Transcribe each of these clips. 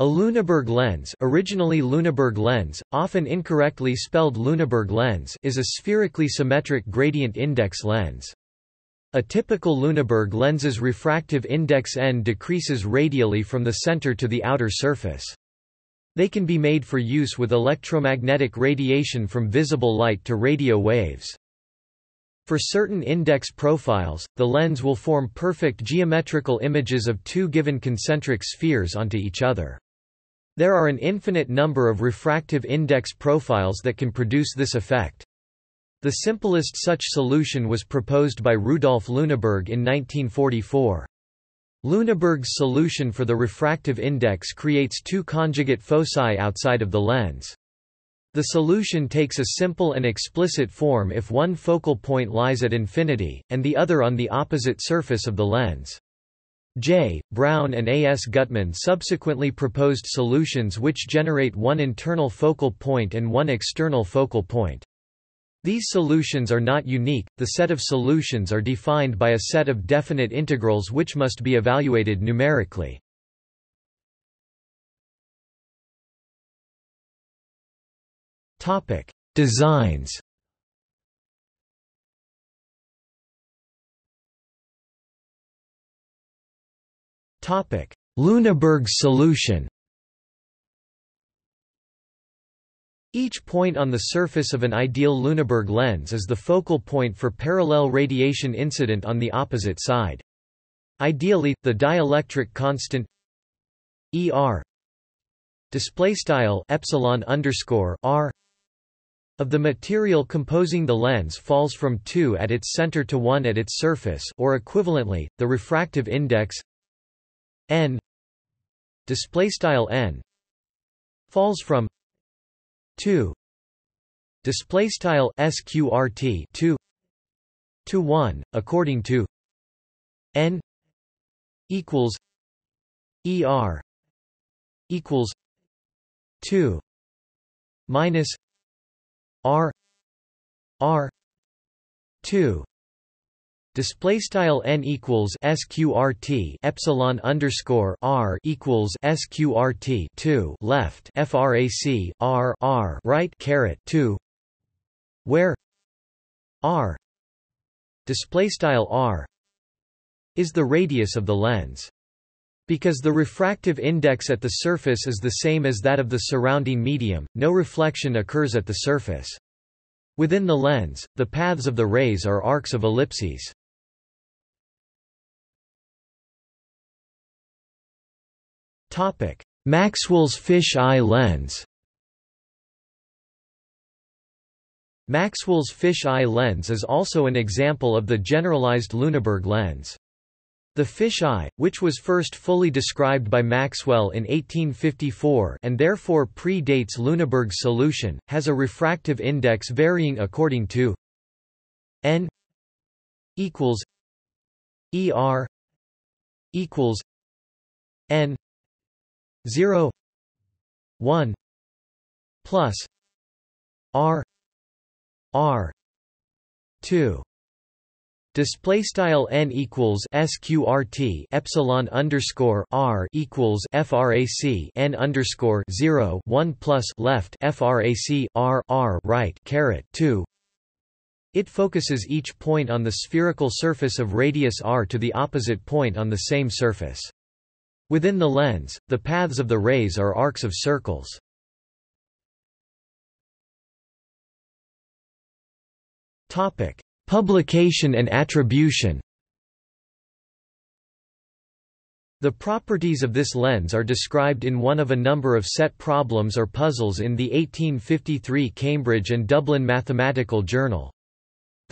A Lüneburg lens, originally Lüneburg lens, often incorrectly spelled Lüneburg lens, is a spherically symmetric gradient index lens. A typical Lüneburg lens's refractive index n decreases radially from the center to the outer surface. They can be made for use with electromagnetic radiation from visible light to radio waves. For certain index profiles, the lens will form perfect geometrical images of two given concentric spheres onto each other. There are an infinite number of refractive index profiles that can produce this effect. The simplest such solution was proposed by Rudolf Lüneburg in 1944. Lüneburg's solution for the refractive index creates two conjugate foci outside of the lens. The solution takes a simple and explicit form if one focal point lies at infinity, and the other on the opposite surface of the lens. J. Brown and A. S. Gutman subsequently proposed solutions which generate one internal focal point and one external focal point. These solutions are not unique, the set of solutions are defined by a set of definite integrals which must be evaluated numerically. Designs Lüneburg solution Each point on the surface of an ideal Lüneburg lens is the focal point for parallel radiation incident on the opposite side. Ideally, the dielectric constant Er display style epsilon underscore r of the material composing the lens falls from 2 at its center to 1 at its surface or equivalently, the refractive index n display style n falls from 2 display style sqrt 2 to 1 according to n equals er equals 2 minus r r 2 Display style n equals sqrt epsilon underscore r equals sqrt two left frac r r right caret two, where r display style r is the radius of the lens. Because the refractive index at the surface is the same as that of the surrounding medium, no reflection occurs at the surface. Within the lens, the paths of the rays are arcs of ellipses. Maxwell's fish-eye lens Maxwell's fish-eye lens is also an example of the generalized Lüneburg lens. The fish-eye, which was first fully described by Maxwell in 1854 and therefore pre-dates Lüneburg's solution, has a refractive index varying according to n equals er equals n 0 1 plus r r 2 Display style n equals sqrt epsilon underscore r equals frac n underscore zero one plus left frac r r right caret two. It focuses each point on the spherical surface of radius r to the opposite point on the same surface. Within the lens, the paths of the rays are arcs of circles. Topic: Publication and attribution. The properties of this lens are described in one of a number of set problems or puzzles in the 1853 Cambridge and Dublin Mathematical Journal.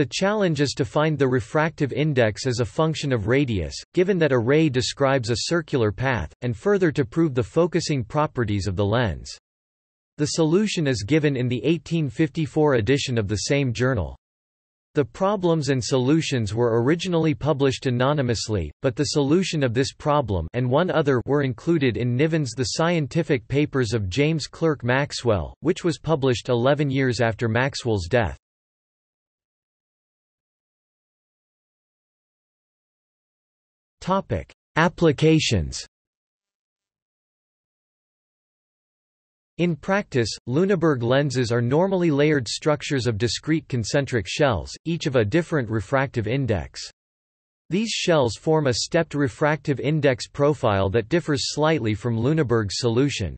The challenge is to find the refractive index as a function of radius, given that a ray describes a circular path, and further to prove the focusing properties of the lens. The solution is given in the 1854 edition of the same journal. The problems and solutions were originally published anonymously, but the solution of this problem and one other were included in Niven's The Scientific Papers of James Clerk Maxwell, which was published 11 years after Maxwell's death. Topic: Applications. In practice, Lüneburg lenses are normally layered structures of discrete concentric shells, each of a different refractive index. These shells form a stepped refractive index profile that differs slightly from Lüneburg's solution.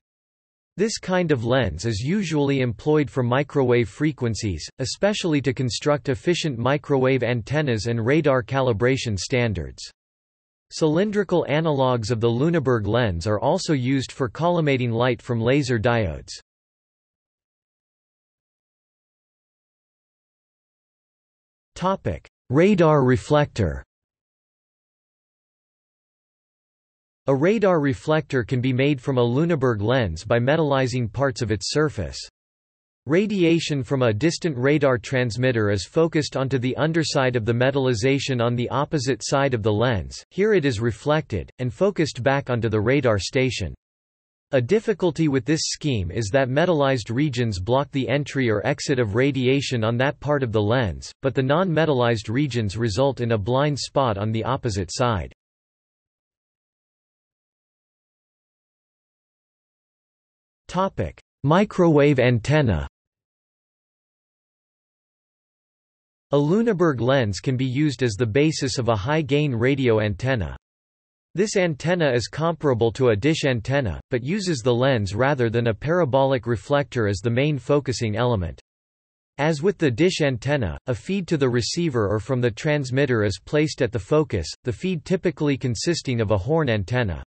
This kind of lens is usually employed for microwave frequencies, especially to construct efficient microwave antennas and radar calibration standards. Cylindrical analogues of the Lüneburg lens are also used for collimating light from laser diodes. Radar reflector A radar reflector can be made from a Lüneburg lens by metallizing parts of its surface. Radiation from a distant radar transmitter is focused onto the underside of the metallization on the opposite side of the lens, here it is reflected, and focused back onto the radar station. A difficulty with this scheme is that metallized regions block the entry or exit of radiation on that part of the lens, but the non-metallized regions result in a blind spot on the opposite side. Microwave antenna A Lüneburg lens can be used as the basis of a high-gain radio antenna. This antenna is comparable to a dish antenna, but uses the lens rather than a parabolic reflector as the main focusing element. As with the dish antenna, a feed to the receiver or from the transmitter is placed at the focus, the feed typically consisting of a horn antenna.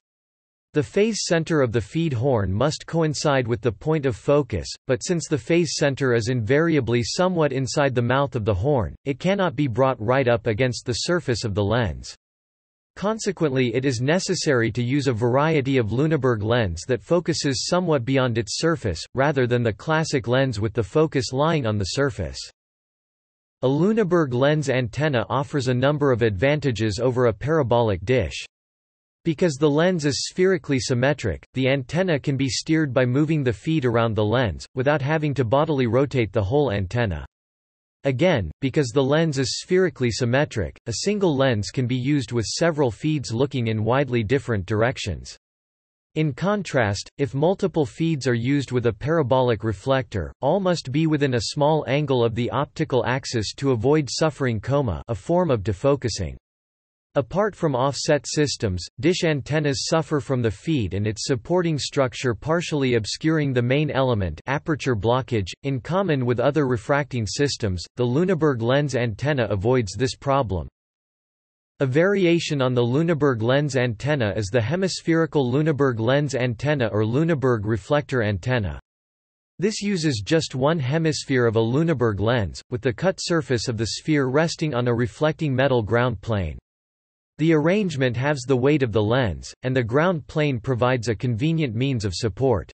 The phase center of the feed horn must coincide with the point of focus, but since the phase center is invariably somewhat inside the mouth of the horn, it cannot be brought right up against the surface of the lens. Consequently it is necessary to use a variety of Lüneburg lens that focuses somewhat beyond its surface, rather than the classic lens with the focus lying on the surface. A Lüneburg lens antenna offers a number of advantages over a parabolic dish. Because the lens is spherically symmetric, the antenna can be steered by moving the feed around the lens, without having to bodily rotate the whole antenna. Again, because the lens is spherically symmetric, a single lens can be used with several feeds looking in widely different directions. In contrast, if multiple feeds are used with a parabolic reflector, all must be within a small angle of the optical axis to avoid suffering coma a form of defocusing. Apart from offset systems, dish antennas suffer from the feed and its supporting structure partially obscuring the main element aperture blockage. In common with other refracting systems, the Lüneburg lens antenna avoids this problem. A variation on the Lüneburg lens antenna is the hemispherical Lüneburg lens antenna or Lüneburg reflector antenna. This uses just one hemisphere of a Lüneburg lens, with the cut surface of the sphere resting on a reflecting metal ground plane. The arrangement halves the weight of the lens, and the ground plane provides a convenient means of support.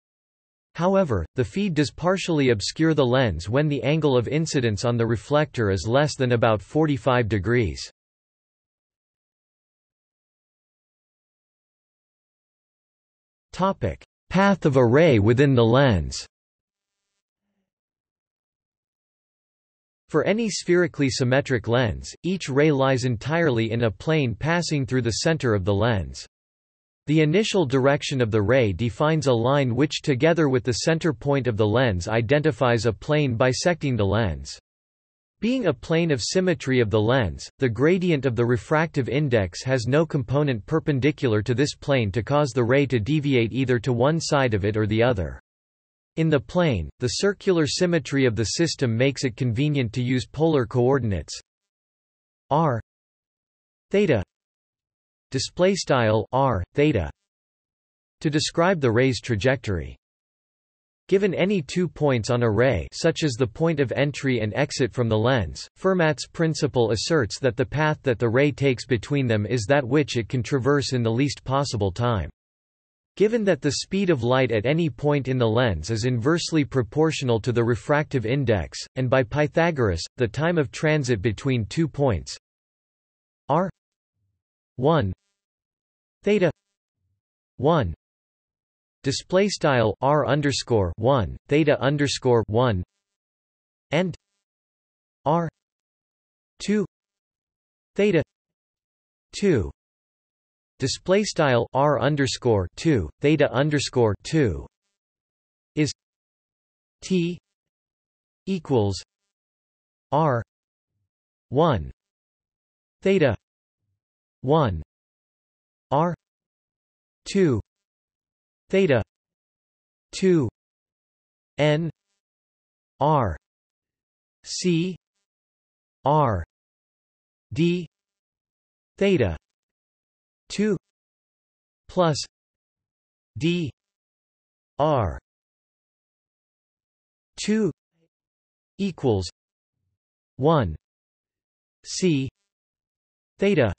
However, the feed does partially obscure the lens when the angle of incidence on the reflector is less than about 45 degrees. Path of array within the lens For any spherically symmetric lens, each ray lies entirely in a plane passing through the center of the lens. The initial direction of the ray defines a line which together with the center point of the lens identifies a plane bisecting the lens. Being a plane of symmetry of the lens, the gradient of the refractive index has no component perpendicular to this plane to cause the ray to deviate either to one side of it or the other. In the plane, the circular symmetry of the system makes it convenient to use polar coordinates r theta display style r theta to describe the ray's trajectory. Given any two points on a ray such as the point of entry and exit from the lens, Fermat's principle asserts that the path that the ray takes between them is that which it can traverse in the least possible time. Given that the speed of light at any point in the lens is inversely proportional to the refractive index, and by Pythagoras, the time of transit between two points r 1 theta 1 display style r underscore 1 theta underscore 1 and r 2 theta 2 display style r underscore 2 theta underscore 2 is T equals R one theta one R two theta two N R C R D theta two plus D R two equals one C theta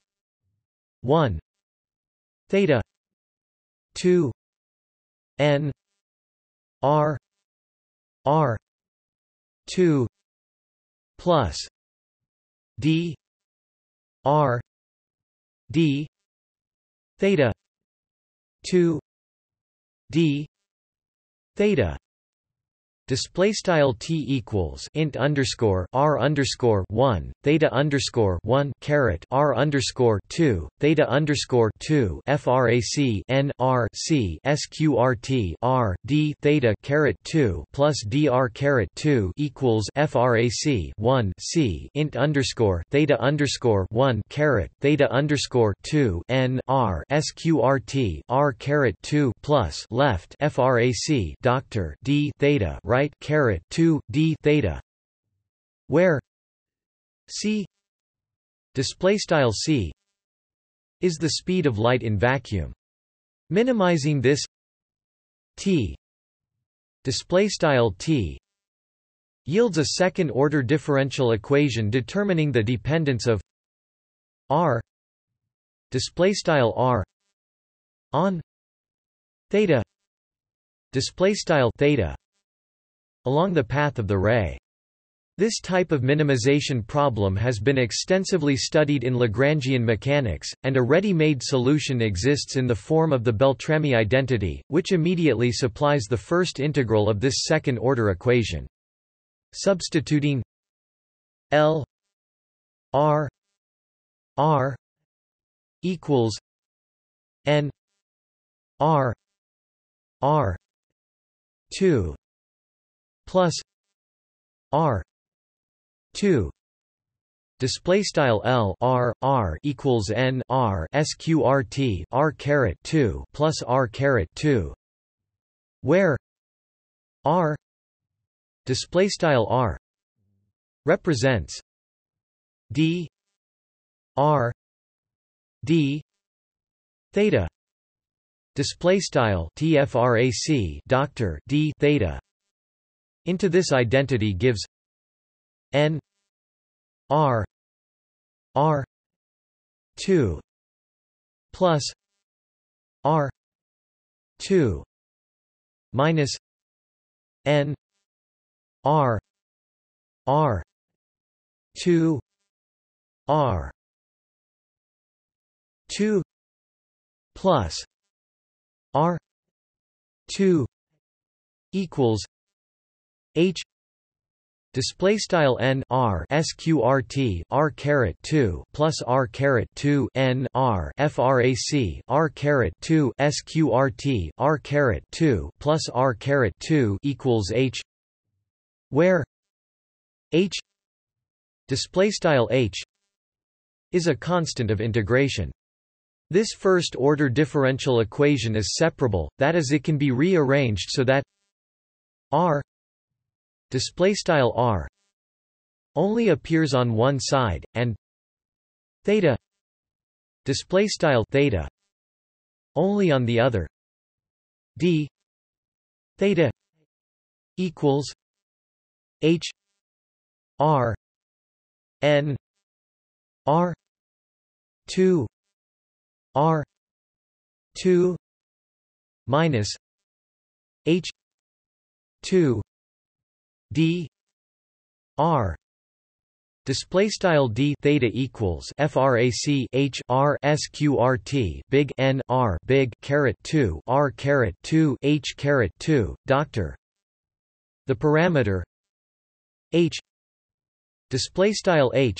one theta two N R R two plus D R D theta two D theta Display style t equals int underscore r underscore one theta underscore one caret r underscore two theta underscore two frac n r c sqrt r d theta caret two plus dr caret two equals frac one c int underscore theta underscore one caret theta underscore two n r sqrt r caret two plus left frac doctor d theta right right caret 2 d theta where c display style c is the speed of light in vacuum. Minimizing this t display style t yields a second order differential equation determining the dependence of r display style r on theta display style theta along the path of the ray. This type of minimization problem has been extensively studied in Lagrangian mechanics, and a ready-made solution exists in the form of the Beltrami identity, which immediately supplies the first integral of this second-order equation. Substituting L R R equals N R R 2 plus r 2 display style L R R equals N R sqrt R caret 2 plus R caret 2 where R display style R represents D R D theta. Display style tfrac doctor D theta into this identity gives n r r 2 plus r 2 minus n r r 2 r 2 plus r 2 equals H display style n r sqrt r caret 2 plus r caret 2 n r frac r caret 2 sqrt r caret 2 plus r caret 2 equals h where h display style h is a constant of integration. This first order differential equation is separable that is it can be rearranged so that r display style r only appears on one side and theta display style theta only on the other. D theta equals h r n r 2 r 2 minus h 2 d r display style d theta equals frac h r sqrt big n r big caret 2 r caret 2 h caret 2 doctor the parameter h display style h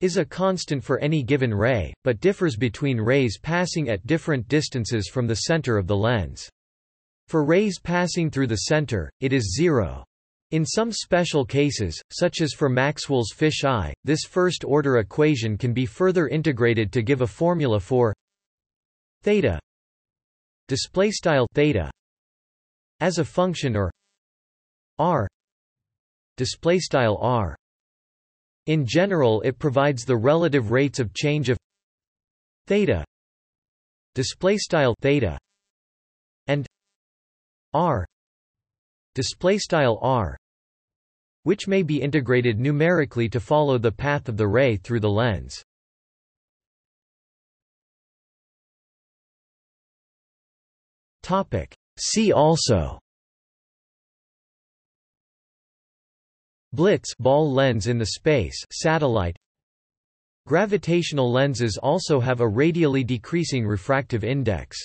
is a constant for any given ray but differs between rays passing at different distances from the center of the lens For rays passing through the center, it is zero. In some special cases, such as for Maxwell's fish eye, this first-order equation can be further integrated to give a formula for theta display style theta as a function or r display style r. In general it provides the relative rates of change of theta display style theta and r display style r which may be integrated numerically to follow the path of the ray through the lens. Topic. See also. BLITS ball lens in the space. Satellite. Gravitational lenses also have a radially decreasing refractive index